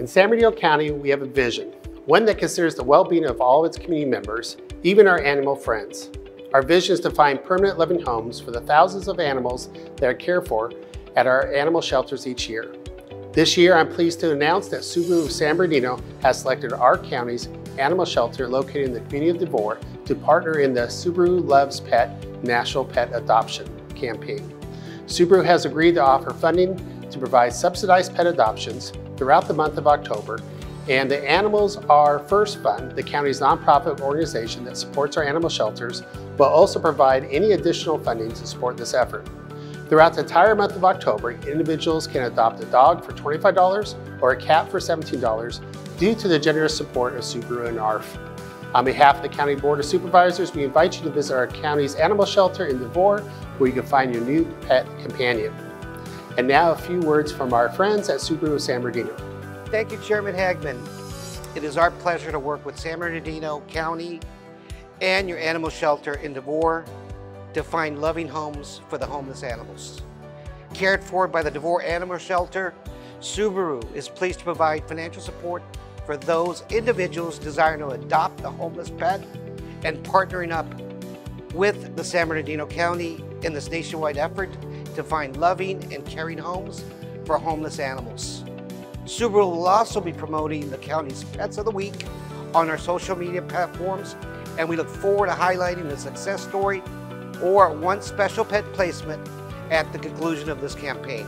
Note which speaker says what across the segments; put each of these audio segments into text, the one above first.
Speaker 1: In San Bernardino County, we have a vision, one that considers the well-being of all of its community members, even our animal friends. Our vision is to find permanent living homes for the thousands of animals that are cared for at our animal shelters each year. This year, I'm pleased to announce that Subaru of San Bernardino has selected our county's animal shelter located in the community of Devore to partner in the Subaru Loves Pet National Pet Adoption campaign. Subaru has agreed to offer funding to provide subsidized pet adoptions throughout the month of October and the Animals Are First Fund, the county's nonprofit organization that supports our animal shelters, will also provide any additional funding to support this effort. Throughout the entire month of October, individuals can adopt a dog for $25 or a cat for $17 due to the generous support of Subaru and ARF. On behalf of the County Board of Supervisors, we invite you to visit our county's animal shelter in Devore, where you can find your new pet companion. And now a few words from our friends at Subaru San Bernardino.
Speaker 2: Thank you, Chairman Hagman. It is our pleasure to work with San Bernardino County and your animal shelter in Devore to find loving homes for the homeless animals. Cared for by the Devore Animal Shelter, Subaru is pleased to provide financial support for those individuals desiring to adopt a homeless pet and partnering up with the San Bernardino County in this nationwide effort to find loving and caring homes for homeless animals. Subaru will also be promoting the county's Pets of the Week on our social media platforms, and we look forward to highlighting the success story or one special pet placement at the conclusion of this campaign.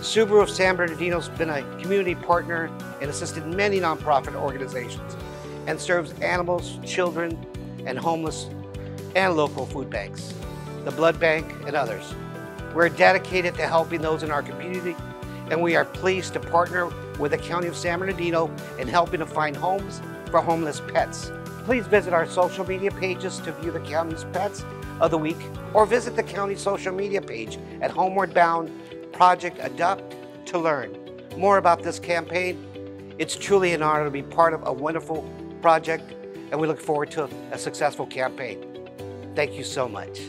Speaker 2: Subaru of San Bernardino has been a community partner and assisted many nonprofit organizations and serves animals, children, and homeless and local food banks, the blood bank, and others. We're dedicated to helping those in our community, and we are pleased to partner with the County of San Bernardino in helping to find homes for homeless pets. Please visit our social media pages to view the county's pets of the week or visit the county social media page at Homeward Bound Project Adopt to learn more about this campaign. It's truly an honor to be part of a wonderful project and we look forward to a successful campaign. Thank you so much.